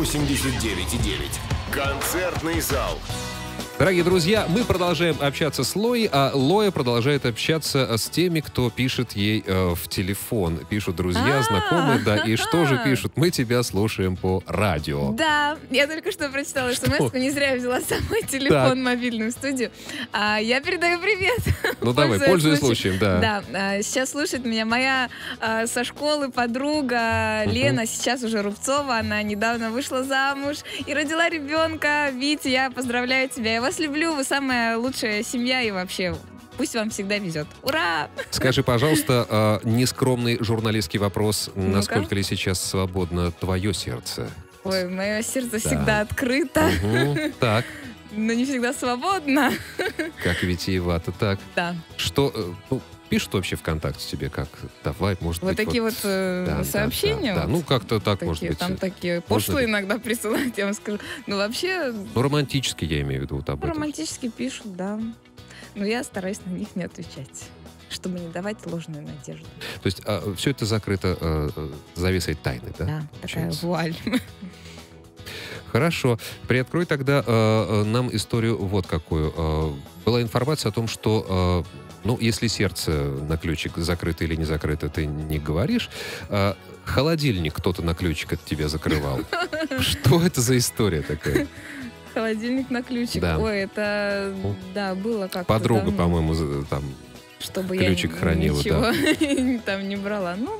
89,9. Концертный зал.
Дорогие друзья, мы продолжаем общаться с Лоей, а Лоя продолжает общаться с теми, кто пишет ей э, в телефон. Пишут друзья,
А,
знакомые, да. И что же пишут? Мы тебя слушаем по радио.
Да, я только что прочитала
Что?
смс не зря я взяла с собой телефон мобильный в студию. А, я передаю привет.
Ну давай, пользуясь случаем, да.
Да, а, сейчас слушает меня моя а, со школы подруга Лена, сейчас уже Рубцова, она недавно вышла замуж и родила ребенка. Витя, я поздравляю тебя, я вас люблю, вы самая лучшая семья и вообще пусть вам всегда везет. Ура!
Скажи, пожалуйста, э, нескромный журналистский вопрос. Насколько ли сейчас свободно твое сердце?
Ой, мое сердце
Да.
всегда открыто,
Мгм. Так,
но не всегда свободно.
как витиевато. Так,
Да.
что... э, ну, пишут вообще ВКонтакте тебе, как давай, может
Вот
быть...
такие вот, э,
да, да,
сообщения.
Да, да.
вот
ну как-то так, может
такие,
быть.
там
э,
такие пошлые иногда присылают, я вам скажу. Ну, вообще,
Ну, романтически я имею в виду вот об этом.
романтически пишут, да. Но я стараюсь на них не отвечать, чтобы не давать ложную надежду.
То есть все это закрыто э, э, завесой тайны, да?
Да, такая вуаль.
Хорошо. Приоткрой тогда э, э, нам историю вот какую. Э, была информация о том, что, э, ну, если сердце на ключик закрыто или не закрыто, ты не говоришь. э, холодильник кто-то на ключик от тебя закрывал. Что это за история такая?
Холодильник на ключик.
Да.
Ой, это, да, было как
Подруга, по-моему, там
чтобы
ключик
я
хранила,
ничего там не брала. Ну,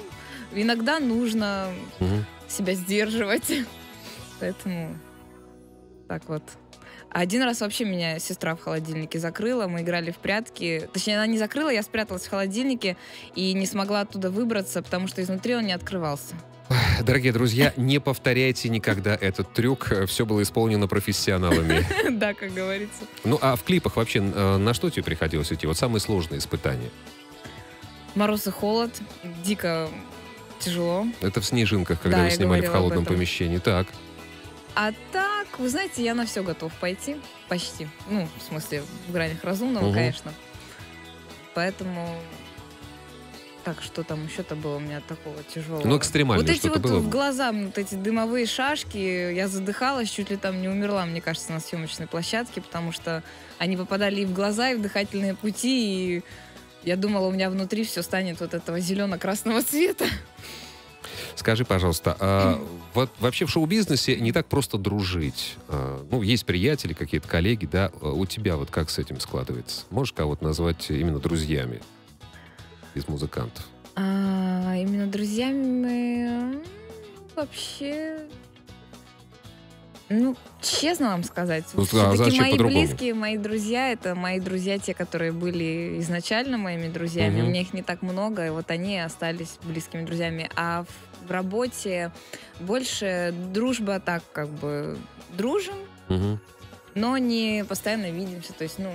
иногда нужно
Мгм.
себя сдерживать. Поэтому так вот. Один раз вообще меня сестра в холодильнике закрыла, мы играли в прятки. Точнее, она не закрыла, я спряталась в холодильнике и не смогла оттуда выбраться, потому что изнутри он не открывался.
Дорогие друзья, не повторяйте никогда этот трюк. Все было исполнено профессионалами.
Да, как говорится.
Ну, а в клипах вообще э, на что тебе приходилось идти? Вот самые сложные испытания.
Мороз и холод, дико тяжело.
Это в «Снежинках», когда
Да,
вы снимали в холодном помещении. Так.
А так, вы знаете, я на все готов пойти. Почти. Ну, в смысле, в гранях разумного,
Мгм.
конечно. Поэтому... Так, что там еще-то было у меня такого тяжелого?
Ну, экстремальное
Вот эти вот
было?
в глаза, вот эти дымовые шашки, я задыхалась, чуть ли там не умерла, мне кажется, на съемочной площадке, потому что они попадали и в глаза, и в дыхательные пути, и я думала, у меня внутри все станет вот этого зелено-красного цвета.
Скажи, пожалуйста, а вот вообще в шоу-бизнесе не так просто дружить. А, Ну, есть приятели, какие-то коллеги, да. А У тебя вот как с этим складывается? Можешь кого-то назвать именно друзьями из музыкантов?
А, именно друзьями м, вообще... Ну, честно вам сказать,
Ну, а
все-таки
зачем
мои близкие, мои друзья, это мои друзья, те, которые были изначально моими друзьями.
Мгм.
У меня их не так много, и вот они остались близкими друзьями. А в, в работе больше дружба так, как бы дружим,
Мгм.
но не постоянно видимся, то есть, ну,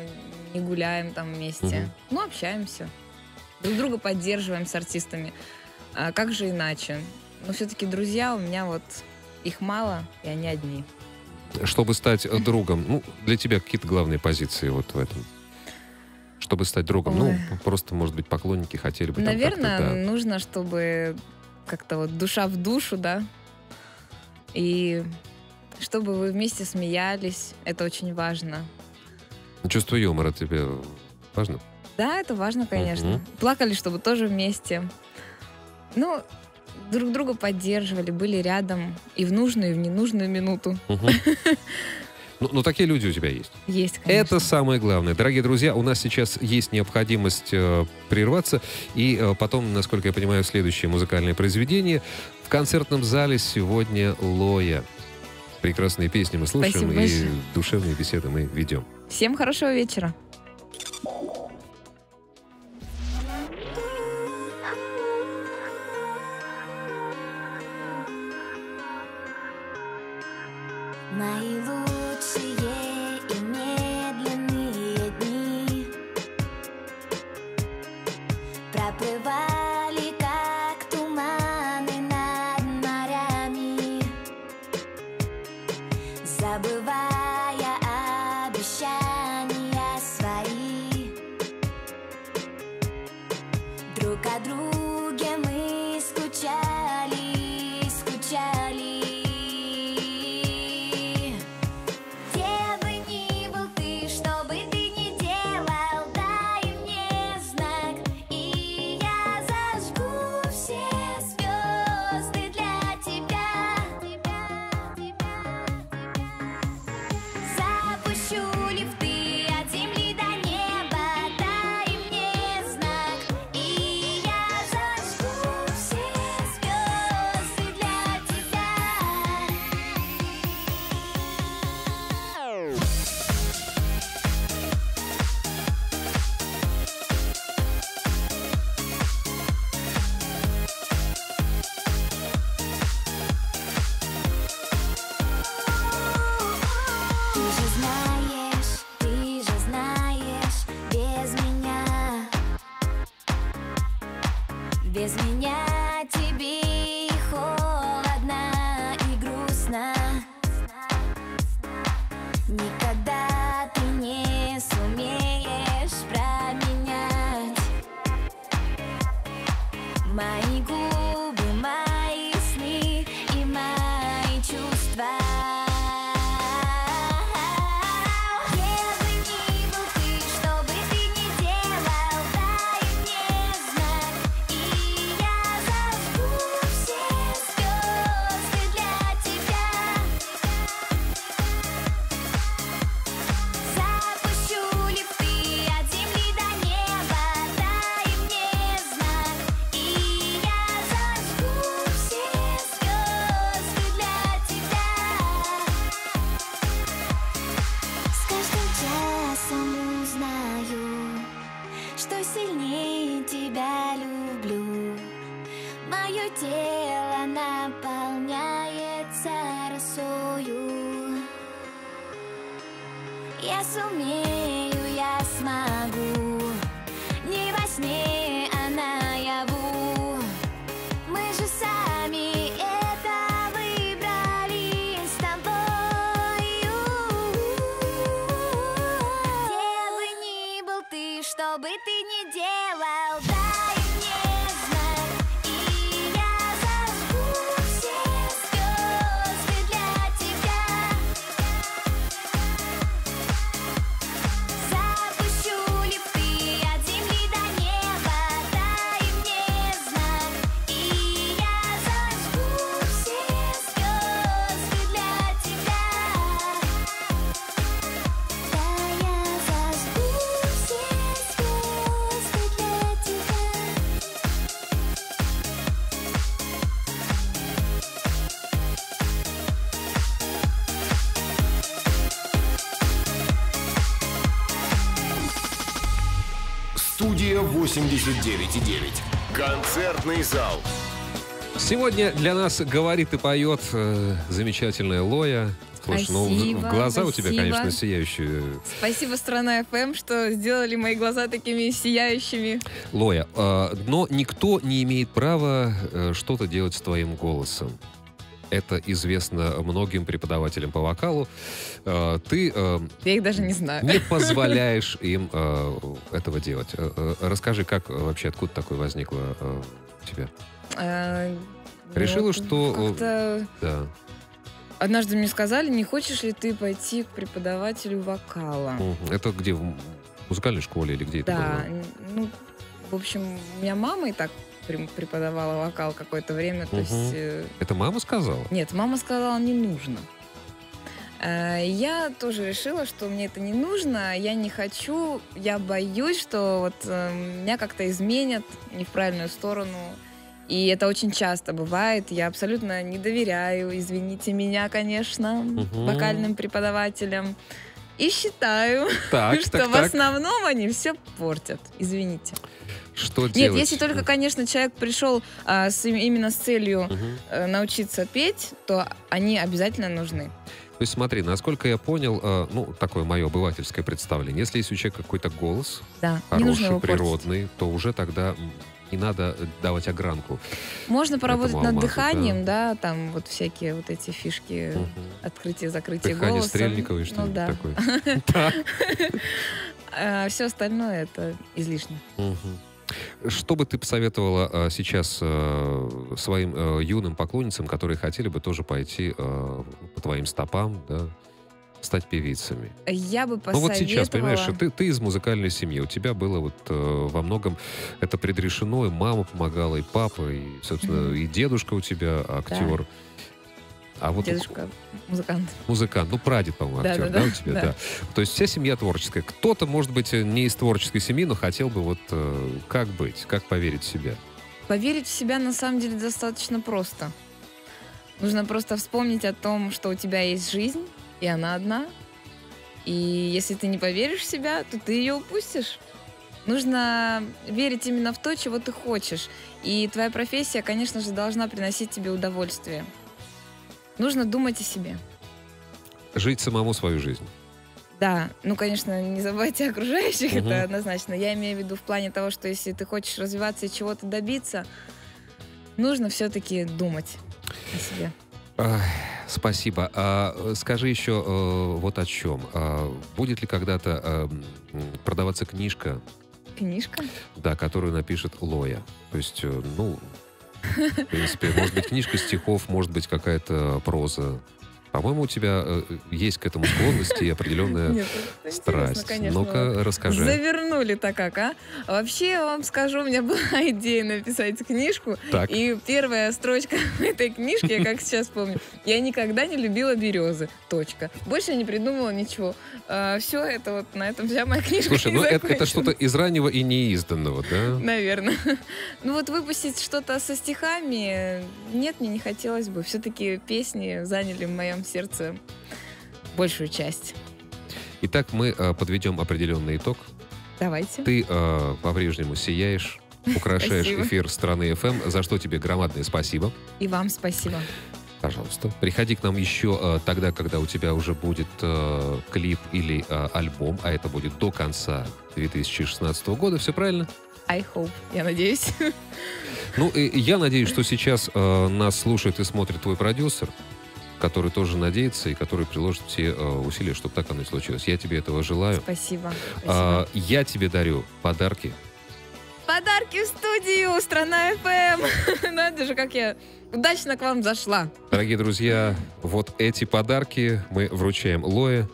не гуляем там вместе.
Мгм.
Ну, общаемся. Друг друга поддерживаем с артистами. А как же иначе? Но все-таки друзья у меня вот их мало, и они одни.
Чтобы стать э, другом, ну, для тебя какие-то главные позиции вот в этом? Чтобы стать другом,
Ой.
ну, просто, может быть, поклонники хотели бы
Наверное,
да.
нужно, чтобы как-то вот душа в душу, да, и чтобы вы вместе смеялись, это очень важно.
Чувство юмора тебе важно?
Да, это важно, конечно.
Мгм.
Плакали, чтобы тоже вместе. Ну, друг друга поддерживали, были рядом и в нужную, и в ненужную минуту.
Мгм. Ну, ну, такие люди у тебя есть.
Есть, конечно.
Это самое главное. Дорогие друзья, у нас сейчас есть необходимость э, прерваться. И э, потом, насколько я понимаю, следующее музыкальное произведение. В концертном зале сегодня Лоя. Прекрасные песни мы слушаем
Спасибо
и
большое.
душевные беседы мы ведем.
Всем хорошего вечера.
Мои лучшие бы ты ни делал
89,9. Концертный зал.
Сегодня для нас говорит и поет э, замечательная Лоя. Слушай, ну в-
Спасибо,
глаза у тебя,
спасибо.
конечно, сияющие.
Спасибо, страна FM, что сделали мои глаза такими сияющими.
Лоя, э, но никто не имеет права э, что-то делать с твоим голосом. Это известно многим преподавателям по вокалу. Э, ты э,
Я их даже не знаю.
не позволяешь им э, этого делать. Расскажи, как вообще, откуда такое возникло у тебя? Решила, что, Да.
однажды мне сказали, не хочешь ли ты пойти к преподавателю вокала?
Это где, в музыкальной школе или где это
Да,
было?
н- ну, в общем, у меня мама и так преподавала вокал какое-то время, то
Мгм.
есть... э,
Это мама сказала?
Нет, мама сказала, не нужно. Э, Я тоже решила, что мне это не нужно, я не хочу, я боюсь, что вот э, меня как-то изменят не в правильную сторону. И это очень часто бывает. Я абсолютно не доверяю, извините меня, конечно,
Мгм.
вокальным преподавателям. И считаю,
Так,
что
так,
в
так.
основном они все портят. Извините.
Что
Нет,
делать?
если только, конечно, человек пришел а, с, им- именно с целью
Мгм.
э, научиться петь, то они обязательно нужны.
То есть смотри, насколько я понял, э, ну, такое мое обывательское представление, если есть у человека какой-то голос
Да,
хороший,
его портить.
природный, то уже тогда не надо давать огранку.
Можно поработать над
алмазу,
дыханием, да. там вот всякие вот эти фишки, открытие, закрытие
Дыхание
голоса.
Стрельниковой,
Ну
что-нибудь
да.
такое. Так.
все остальное это излишне.
Что бы ты посоветовала э, сейчас э, своим э, юным поклонницам, которые хотели бы тоже пойти по твоим стопам, да, стать певицами?
Я бы
Ну
посоветовала...
вот сейчас, понимаешь, ты, ты из музыкальной семьи, у тебя было вот э, во многом это предрешено, и мама помогала, и папа, и, собственно,
Мгм.
и дедушка у тебя актер. А вот
Дедушка музыкант.
музыкант, ну прадед, по-моему,
Да,
актер,
да,
да,
да,
у тебя,
да.
да. То есть вся семья творческая. Кто-то, может быть, не из творческой семьи, но хотел бы вот э, как быть, как поверить в себя.
Поверить в себя на самом деле достаточно просто. Нужно просто вспомнить о том, что у тебя есть жизнь, и она одна. И если ты не поверишь в себя, то ты ее упустишь. Нужно верить именно в то, чего ты хочешь. И твоя профессия, конечно же, должна приносить тебе удовольствие. Нужно думать о себе.
Жить самому свою жизнь.
Да, ну, конечно, не забывайте окружающих,
Мгм.
это однозначно. Я имею в виду в плане того, что если ты хочешь развиваться и чего-то добиться, нужно все-таки думать о себе.
Спасибо. А, э, скажи еще э, вот о чем. А, будет ли когда-то э, продаваться книжка,
Книжка?
да, которую напишет Лоя? То есть, э, ну, в принципе, может быть, книжка стихов, может быть, какая-то проза. По-моему, у тебя э, есть к этому склонности и определенная
Нет,
страсть. Ну-ка, расскажи.
Завернули-то как, а? Вообще, я вам скажу, у меня была идея написать книжку.
Так.
И первая строчка этой книжки, я как сейчас помню, я никогда не любила березы. Точка. Больше я не придумала ничего. все, это вот на этом вся моя книжка
Слушай, ну это, это что-то из раннего и неизданного, да?
Наверное. Ну вот выпустить что-то со стихами, нет, мне не хотелось бы. Все-таки песни заняли в моем сердце большую часть.
Итак, мы э, подведем определенный итог.
Давайте.
Ты э, по-прежнему сияешь, украшаешь
Спасибо.
эфир страны FM, за что тебе громадное спасибо.
И вам спасибо.
Пожалуйста. Приходи к нам еще э, тогда, когда у тебя уже будет э, клип или э, альбом, а это будет до конца 2016 года. Все правильно?
I hope, я надеюсь.
Ну, и я надеюсь, что сейчас э, нас слушает и смотрит твой продюсер, который тоже надеется и который приложит все э, усилия, чтобы так оно и случилось. Я тебе этого желаю.
Спасибо.
А, я тебе дарю подарки.
Подарки в студию, страна FM. Надо же, как я удачно к вам зашла.
Дорогие друзья, вот эти подарки мы вручаем Лое.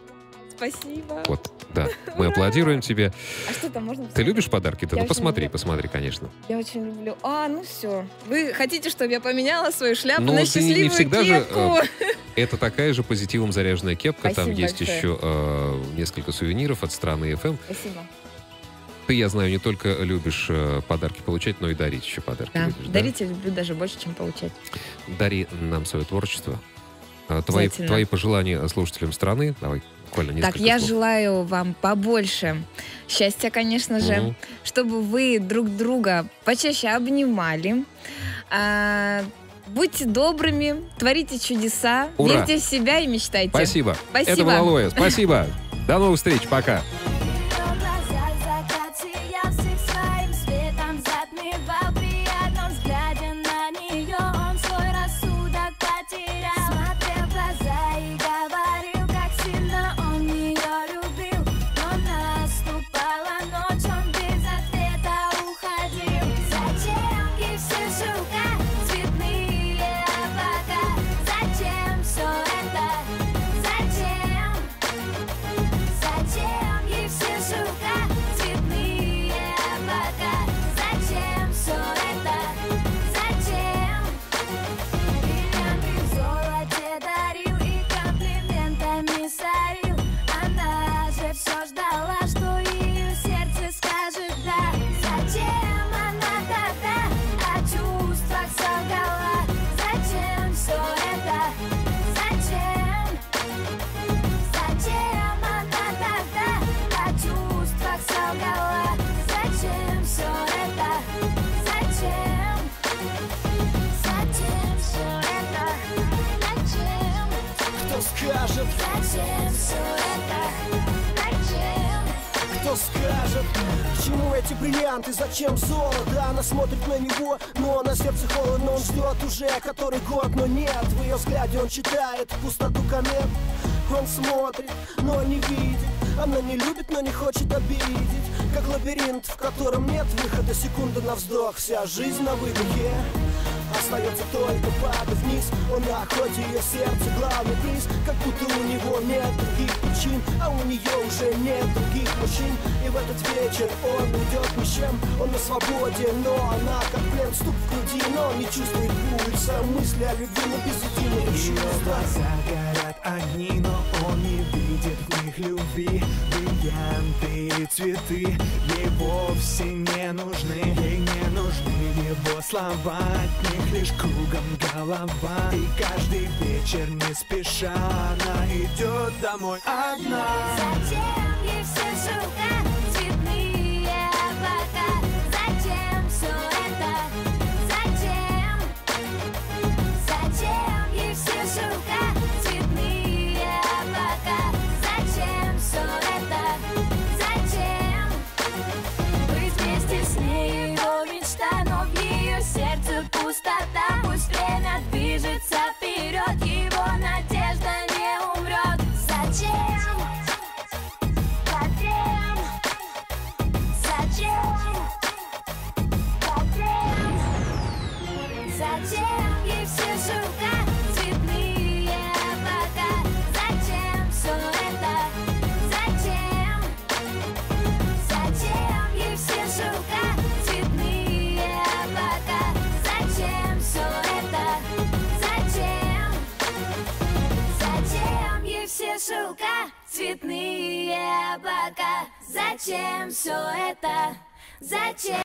Спасибо.
Вот, да, мы аплодируем тебе.
А что там можно?
Ты любишь подарки-то?
Я
Ну, посмотри,
люблю.
посмотри, конечно.
Я очень люблю. А, ну все. Вы хотите, чтобы я поменяла свою шляпу
Ну,
на
ты не
счастливую
всегда же,
кепку?
э, Это такая же позитивом заряженная кепка. Там
Спасибо
есть
большое.
еще э, несколько сувениров от страны FM.
Спасибо.
Ты, я знаю, не только любишь э, подарки получать, но и дарить еще подарки.
Да,
любишь, да?
дарить я люблю даже больше, чем получать.
Дари нам свое творчество. Твои, твои пожелания слушателям страны. Давай, буквально
Так, я
слов.
желаю вам побольше счастья, конечно же,
Мгм.
чтобы вы друг друга почаще обнимали. а, будьте добрыми, творите чудеса,
Ура!
верьте в себя и мечтайте.
Спасибо.
Спасибо.
Это была Лоя. Спасибо. До новых встреч. Пока.
Скажет
К эти бриллианты, зачем золото? Она смотрит на него, но на сердце холодно. Он ждет уже который год, но нет. В ее взгляде он читает пустоту комет. Он смотрит, но не видит. Она не любит, но не хочет обидеть. Как лабиринт, в котором нет выхода. Секунда на вздох, вся жизнь на выдохе Остается только падать вниз. Он на охоте, ее сердце главный приз. Как будто у него нет других причин А у нее уже нет других мужчин. И в этот вечер он уйдет ни с чем. Он на свободе, но она как плен Стук в груди, но не чувствует пульса Мысли о любви, но без единого чувства
огни, но он не видит в них любви. Бриллианты и цветы ей вовсе не нужны. Ей не нужны его слова, от них лишь кругом голова. И каждый вечер не спеша она идет домой одна.
Зачем ей все шелка, цветные облака? Зачем все это? Зачем?